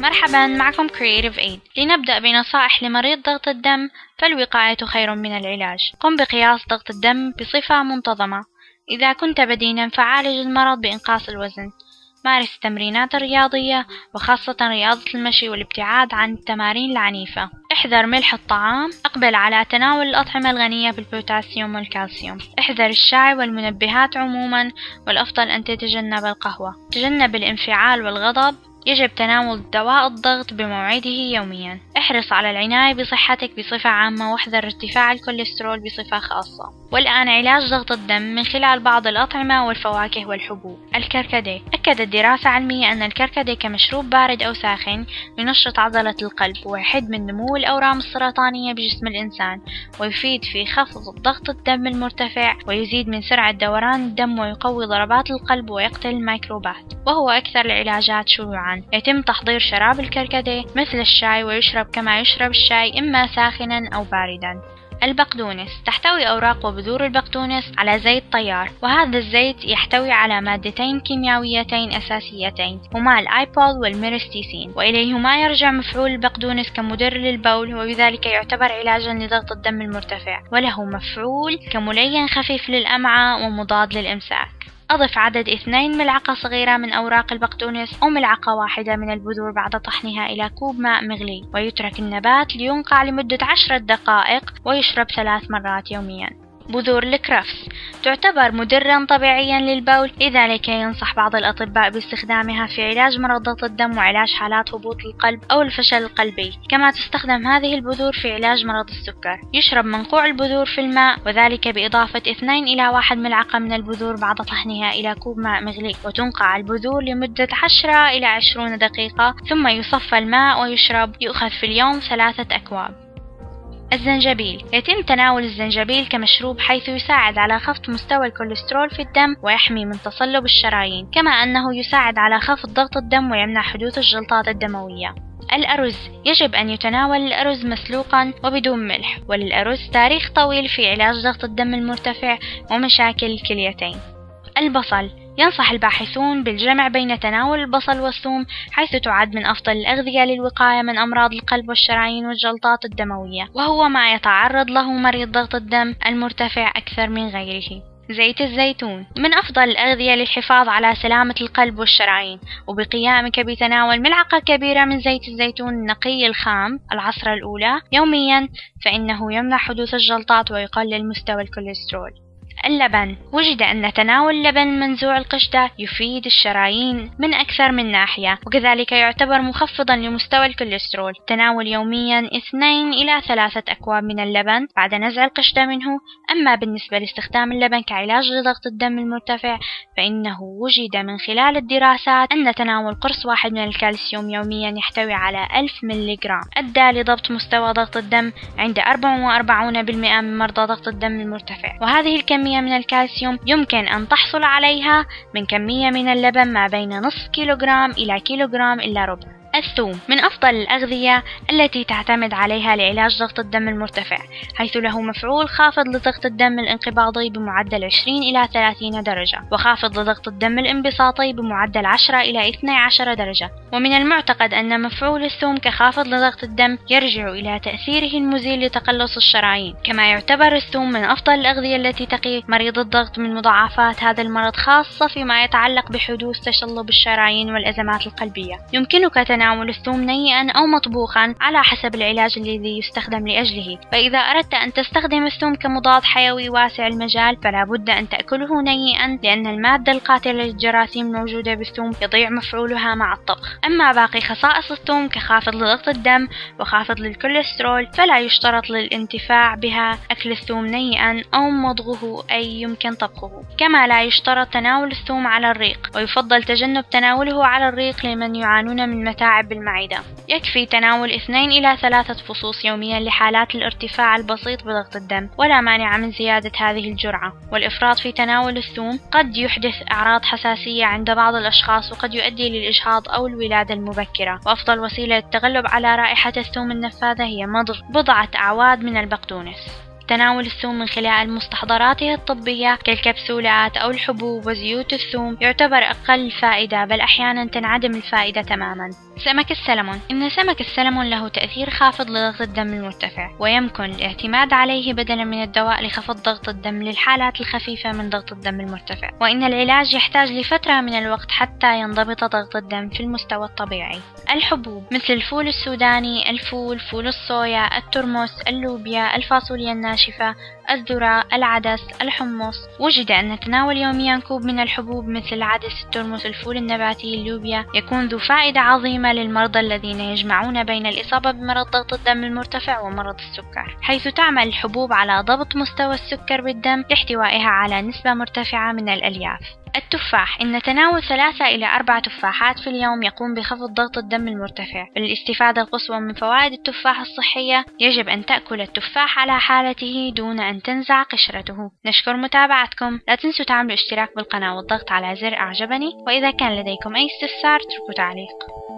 مرحبا معكم Creative Aid. لنبدأ بنصائح لمريض ضغط الدم فالوقاية خير من العلاج. قم بقياس ضغط الدم بصفة منتظمة. إذا كنت بدينا فعالج المرض بإنقاص الوزن. مارس التمرينات الرياضية وخاصة رياضة المشي والابتعاد عن التمارين العنيفة. احذر ملح الطعام. أقبل على تناول الأطعمة الغنية بالبوتاسيوم والكالسيوم. احذر الشاي والمنبهات عموما والأفضل أن تتجنب القهوة. تجنب الانفعال والغضب. يجب تناول دواء الضغط بموعده يوميا. احرص على العناية بصحتك بصفة عامة واحذر ارتفاع الكوليسترول بصفة خاصة. والآن علاج ضغط الدم من خلال بعض الأطعمة والفواكه والحبوب. الكركديه. أكدت دراسة علمية أن الكركديه كمشروب بارد أو ساخن ينشط عضلة القلب ويحد من نمو الأورام السرطانية بجسم الإنسان ويفيد في خفض ضغط الدم المرتفع ويزيد من سرعة دوران الدم ويقوي ضربات القلب ويقتل الميكروبات. وهو أكثر العلاجات شيوعا. يتم تحضير شراب الكركديه مثل الشاي ويشرب كما يشرب الشاي إما ساخنا أو باردا. البقدونس. تحتوي أوراق وبذور البقدونس على زيت طيار وهذا الزيت يحتوي على مادتين كيميائيتين أساسيتين هما الأبيول والميرستيسين. وإليهما يرجع مفعول البقدونس كمدر للبول وبذلك يعتبر علاجا لضغط الدم المرتفع وله مفعول كملين خفيف للأمعاء ومضاد للإمساك. أضف عدد اثنين ملعقة صغيرة من أوراق البقدونس أو ملعقة واحدة من البذور بعد طحنها إلى كوب ماء مغلي. ويترك النبات لينقع لمدة عشرة دقائق ويشرب ثلاث مرات يوميا. بذور الكرفس. تعتبر مدرا طبيعيا للبول لذلك ينصح بعض الأطباء باستخدامها في علاج مرض ضغط الدم وعلاج حالات هبوط القلب أو الفشل القلبي. كما تستخدم هذه البذور في علاج مرض السكر. يشرب منقوع البذور في الماء وذلك بإضافة 2 إلى 1 ملعقة من البذور بعد طحنها إلى كوب ماء مغلي. وتنقع البذور لمدة 10 إلى 20 دقيقة ثم يصفى الماء ويشرب. يؤخذ في اليوم ثلاثة أكواب. الزنجبيل. يتم تناول الزنجبيل كمشروب حيث يساعد على خفض مستوى الكوليسترول في الدم ويحمي من تصلب الشرايين كما أنه يساعد على خفض ضغط الدم ويمنع حدوث الجلطات الدموية. الأرز. يجب أن يتناول الأرز مسلوقا وبدون ملح وللأرز تاريخ طويل في علاج ضغط الدم المرتفع ومشاكل الكليتين. البصل. ينصح الباحثون بالجمع بين تناول البصل والثوم حيث تعد من أفضل الأغذية للوقاية من أمراض القلب والشرايين والجلطات الدموية وهو ما يتعرض له مريض ضغط الدم المرتفع أكثر من غيره. زيت الزيتون من أفضل الأغذية للحفاظ على سلامة القلب والشرايين وبقيامك بتناول ملعقة كبيرة من زيت الزيتون النقي الخام العصرة الأولى يوميا فإنه يمنع حدوث الجلطات ويقلل مستوى الكوليسترول. اللبن. وجد أن تناول اللبن منزوع القشدة يفيد الشرايين من أكثر من ناحية وكذلك يعتبر مخفضا لمستوى الكوليسترول. تناول يوميا اثنين إلى ثلاثة أكواب من اللبن بعد نزع القشدة منه. أما بالنسبة لاستخدام اللبن كعلاج لضغط الدم المرتفع فإنه وجد من خلال الدراسات أن تناول قرص واحد من الكالسيوم يوميا يحتوي على ألف ملغرام أدى لضبط مستوى ضغط الدم عند 44% من مرضى ضغط الدم المرتفع. وهذه الكمية من الكالسيوم يمكن أن تحصل عليها من كمية من اللبن ما بين نصف كيلوغرام إلى كيلوغرام إلا ربع. الثوم من أفضل الأغذية التي تعتمد عليها لعلاج ضغط الدم المرتفع حيث له مفعول خافض لضغط الدم الانقباضي بمعدل 20 إلى 30 درجة وخافض لضغط الدم الانبساطي بمعدل 10 إلى 12 درجة. ومن المعتقد أن مفعول الثوم كخافض لضغط الدم يرجع إلى تأثيره المزيل لتقلص الشرايين. كما يعتبر الثوم من أفضل الأغذية التي تقي مريض الضغط من مضاعفات هذا المرض خاصة فيما يتعلق بحدوث تصلب الشرايين والأزمات القلبية. يمكنك تناول تناول الثوم نيئا أو مطبوخا على حسب العلاج الذي يستخدم لأجله. فإذا أردت أن تستخدم الثوم كمضاد حيوي واسع المجال فلا بد أن تأكله نيئا لأن المادة القاتلة للجراثيم الموجودة بالثوم يضيع مفعولها مع الطبخ. أما باقي خصائص الثوم كخافض لضغط الدم وخافض للكوليسترول فلا يشترط للانتفاع بها أكل الثوم نيئا أو مضغه أي يمكن طبخه. كما لا يشترط تناول الثوم على الريق ويفضل تجنب تناوله على الريق لمن يعانون من متاعب متاعب بالمعدة. يكفي تناول اثنين إلى ثلاثة فصوص يوميا لحالات الارتفاع البسيط بضغط الدم ولا مانع من زيادة هذه الجرعة. والإفراط في تناول الثوم قد يحدث أعراض حساسية عند بعض الأشخاص وقد يؤدي للإجهاض أو الولادة المبكرة. وأفضل وسيلة للتغلب على رائحة الثوم النفاذة هي مضغ بضعة أعواد من البقدونس. تناول الثوم من خلال مستحضراته الطبية كالكبسولات أو الحبوب وزيوت الثوم يعتبر أقل فائدة بل أحيانا تنعدم الفائدة تماما. سمك السلمون. إن سمك السلمون له تأثير خافض لضغط الدم المرتفع ويمكن الاعتماد عليه بدلا من الدواء لخفض ضغط الدم للحالات الخفيفة من ضغط الدم المرتفع. وإن العلاج يحتاج لفترة من الوقت حتى ينضبط ضغط الدم في المستوى الطبيعي. الحبوب. مثل الفول السوداني الفول فول الصويا الترمس اللوبيا الفاصوليا الناشفة الذرة العدس الحمص. وجد أن نتناول يوميا كوب من الحبوب مثل العدس الترمس الفول النباتي اللوبيا يكون ذو فائدة عظيمة للمرضى الذين يجمعون بين الإصابة بمرض ضغط الدم المرتفع ومرض السكر. حيث تعمل الحبوب على ضبط مستوى السكر بالدم لاحتوائها على نسبة مرتفعة من الألياف. التفاح. إن تناول ثلاثة إلى أربع تفاحات في اليوم يقوم بخفض ضغط الدم المرتفع. للاستفادة القصوى من فوائد التفاح الصحية يجب أن تأكل التفاح على حالته دون أن تنزع قشرته. نشكر متابعتكم. لا تنسوا تعملوا اشتراك بالقناة والضغط على زر أعجبني. وإذا كان لديكم أي استفسار اتركوا تعليق.